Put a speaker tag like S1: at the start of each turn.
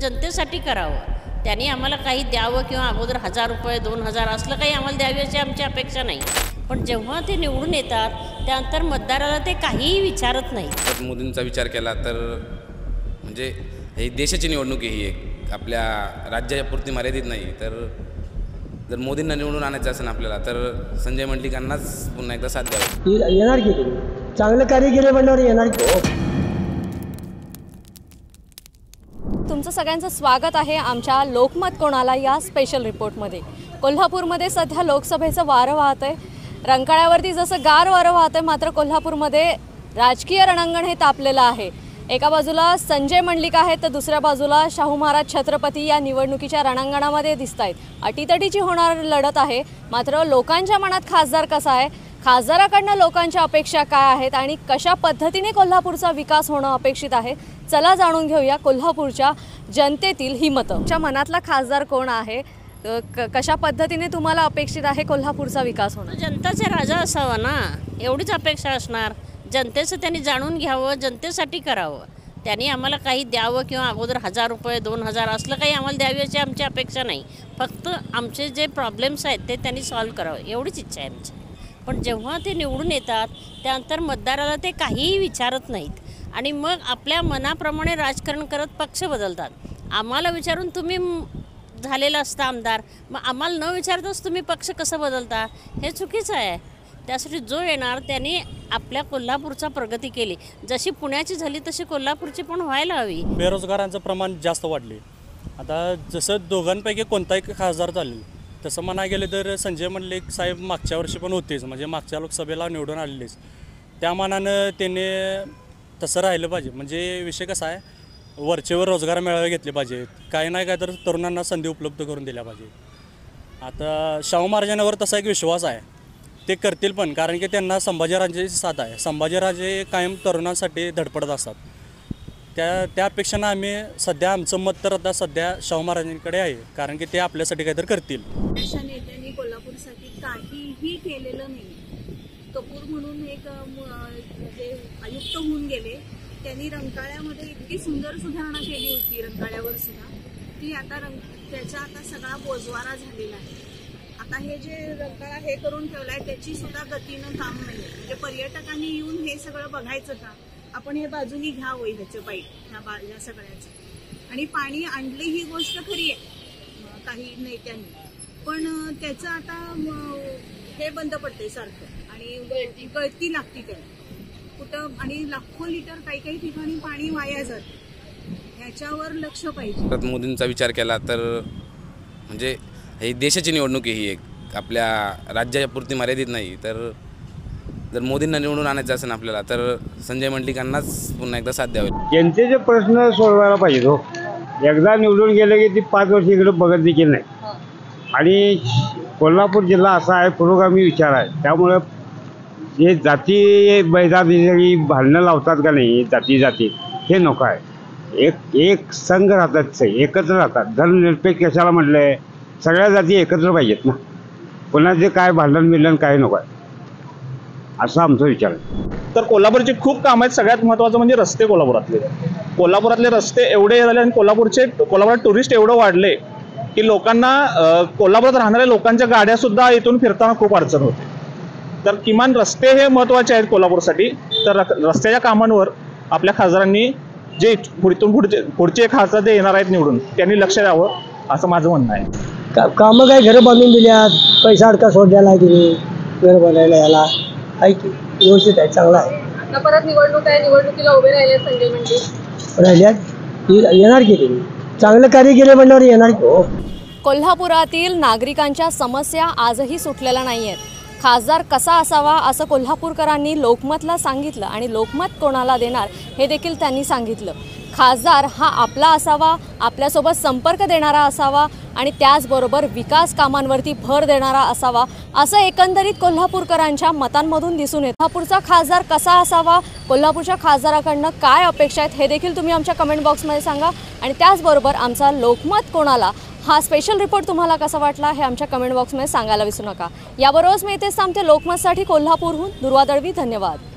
S1: जनतेसाठी करावं. त्यांनी आम्हाला काही द्यावं किंवा अगोदर हजार रुपये दोन हजार असलं काही आम्हाला द्यावी अशी आमची अपेक्षा नाही. पण जेव्हा ते निवडून येतात त्यानंतर मतदाराला ते काहीही विचारत नाही.
S2: तर मोदींचा विचार केला तर म्हणजे ही देशाची निवडणूक ही एक. आपल्या राज्यापुरती मर्यादित नाही. तर जर मोदींना निवडून आणायचं असेल आपल्याला तर संजय मंडलिकांनाच पुन्हा एकदा साथ द्यावी.
S3: येणार की तुम्ही? चांगलं कार्य केले म्हणल्यावर येणार की हो
S4: तुमचं सगळ्यांचं स्वागत आहे आमच्या लोकमत कोणाला या स्पेशल रिपोर्टमध्ये कोल्हापूरमध्ये सध्या लोकसभेचं वारं वाहत आहे रंकाळ्यावरती जसं गार वारं वाहत आहे मात्र कोल्हापूरमध्ये राजकीय रणांगण हे तापलेलं आहे. एका बाजूला संजय मंडलिक आहेत तर दुसऱ्या बाजूला शाहू महाराज छत्रपती या निवडणुकीच्या रणांगणामध्ये दिसत आहेत अटीतटीची होणार लढत आहे मात्र लोकांच्या मनात खासदार कसा आहे खासदाराकडनं लोकांच्या अपेक्षा काय आहेत आणि कशा पद्धतीने कोल्हापूरचा विकास होणं अपेक्षित आहे? चला जाणून घेऊया कोल्हापूरच्या जनतेतील ही मतं. तुमच्या मनातला खासदार कोण आहे? क- कशा पद्धतीने तुम्हाला अपेक्षित आहे कोल्हापूरचा विकास होणं?
S1: जनताचा राजा असावा ना. एवढीच अपेक्षा असणार. जनतेचं त्यांनी जाणून घ्यावं जनतेसाठी करावं. त्यांनी आम्हाला काही द्यावं किंवा अगोदर हजार रुपये दोन हजार असलं काही आम्हाला द्यावी अशी आमची अपेक्षा नाही. फक्त आमचे जे प्रॉब्लेम्स आहेत ते त्यांनी सॉल्व्ह करावं. एवढीच इच्छा आहे आमची. पण जेव्हा ते निवडून येतात त्यानंतर मतदाराला ते काहीही विचारत नाहीत. आणि मग आपल्या मनाप्रमाणे राजकारण करत पक्ष बदलतात. आम्हाला विचारून तुम्ही झालेला असता आमदार. मग आम्हाला न विचारताच तुम्ही पक्ष कसं बदलता? हे चुकीचं आहे. त्यासाठी जो येणार त्याने आपल्या कोल्हापूरचा प्रगती केली. जशी पुण्याची झाली तशी कोल्हापूरची पण व्हायला हवी.
S5: बेरोजगारांचं प्रमाण जास्त वाढले. आता जसं दोघांपैकी कोणताही खासदार चालेल तसं म्हणा गेलं तर संजय मंडलिक साहेब मागच्या वर्षी पण होतेच म्हणजे मागच्या लोकसभेला निवडून आलेलेच. त्या मानानं त्याने तसं राहिलं पाहिजे. म्हणजे विषय कसा आहे वरचेवर रोजगार मेळावे घेतले पाहिजेत. काही नाही काय तर तरुणांना संधी उपलब्ध करून दिल्या पाहिजे आता शाहू महाराजांवर तसा एक विश्वास आहे. ते करतील पण कारण की त्यांना संभाजीराजेची साथ आहे. संभाजीराजे कायम तरुणांसाठी धडपडत असतात. त्या त्यापेक्षानं आम्ही सध्या आमचं मत तर आता सध्या शाहू महाराजांकडे आहे कारण की ते आपल्यासाठी काहीतरी करतील.
S6: अशा नेत्यांनी कोल्हापूरसाठी काहीही केलेलं नाही. कपूर म्हणून एक म्हणजे आयुक्त होऊन गेले त्यांनी रंकाळ्यामध्ये इतकी सुंदर सुधारणा केली होती रंकाळ्यावर सुद्धा. ती आता रंग त्याचा आता सगळा बोजवारा झालेला आहे. आता हे जे रंकाळा हे करून ठेवलाय त्याची सुद्धा गतीनं काम नाही म्हणजे पर्यटकांनी येऊन हे सगळं बघायचं का? आपण हे बाजूनी घ्यावं ह्याचं पाईप ह्या बा ह्या सगळ्याचं. आणि पाणी आणली ही गोष्ट खरी आहे. काही नेत्यांनी पण त्याचं आता हे बंद पडते सारखं. आणि गळती. गळती लागती त्याला. कुठं आणि लाखो लिटर काही काही ठिकाणी पाणी वाया जातं. ह्याच्यावर लक्ष पाहिजे.
S2: परत मोदींचा विचार केला तर म्हणजे ही देशाची निवडणूक ही एक. आपल्या राज्यापुरती मर्यादित नाही. तर जर मोदींना निवडून आणायचं असेल आपल्याला तर संजय मंडलिकांनाच पुन्हा एकदा साथ द्यावी.
S7: जनतेचे प्रश्न सोडवायला पाहिजे हो. एकदा निवडून गेले की ती पाच वर्ष इकडे बघत देखील नाही. आणि कोल्हापूर जिल्हा असा आहे पुरोगामी विचार आहे. त्यामुळं जे जाती बैजाती भांडणं लावतात का नाही जाती जाती हे नको आहे. एक एक संघ राहतात एकत्र राहतात. धर्मनिरपेक्ष कशाला म्हटलंय? सगळ्या जाती एकत्र पाहिजेत ना. कोणाचे काय भांडण बिंडण काय नको आहे. असा आमचा विचार आहे.
S8: तर कोल्हापूरची खूप कामं आहेत. सगळ्यात महत्त्वाचं म्हणजे रस्ते कोल्हापुरातले. कोल्हापुरातले रस्ते एवढे झाले आणि कोल्हापूरचे कोल्हापुरात टुरिस्ट एवढं वाढले की लोकांना अं, कोल्हापुरात राहणाऱ्या लोकांच्या गाड्या सुद्धा इथून फिरताना खूप अडचण होते. तर किमान रस्ते हे महत्त्वाचे आहेत कोल्हापूरसाठी. तर रक- रस्त्याच्या कामांवर आपल्या खासदारांनी जे पुढून पुढचे पुढचे खासदार जे येणार आहेत निवडून त्यांनी लक्ष द्यावं असं माझं म्हणणं आहे.
S3: का कामं काय घरं बांधून दिल्यात? पैसा अडका सोडलेला आहे तिने घर बांधायला याला. आहे की व्यवस्थित आहे चांगला आहे.
S4: आता परत निवडणूक आहे निवडणुकीला उभे राहिले संजय मंडलिक
S3: राहिल्यात. ती येणार की तुम्ही चांगलं कार्य केले म्हणल्यावर येणार की हो.
S4: कोल्हापुरातील नागरिकांच्या समस्या आजही सुटलेल्या नाही आहेत खासदार कसा असावा असं कोल्हापूरकरांनी लोकमतला सांगितलं आणि लोकमत कोणाला देणार हे देखील त्यांनी सांगितलं. खासदार हा आपला असावा आपल्यासोबत संपर्क देणारा असावा आणि त्याचबरोबर विकास कामांवरती भर देणारा असावा असं एकंदरीत कोल्हापूरकरांच्या मतांमधून दिसून येत. कोल्हापूरचा खासदार कसा असावा कोल्हापूरच्या खासदाराकडनं काय अपेक्षा आहेत हे देखील तुम्ही आमच्या कमेंट बॉक्समध्ये सांगा. आणि त्याचबरोबर आमचा लोकमत कोणाला हा स्पेशल रिपोर्ट तुम्हाला कसा वाटला हे आमच्या कमेंट बॉक्समध्ये सांगायला विसरू नका. याबरोबरच मी इथेच थांबते. लोकमतसाठी कोल्हापूरहून दुर्वा दळवी धन्यवाद.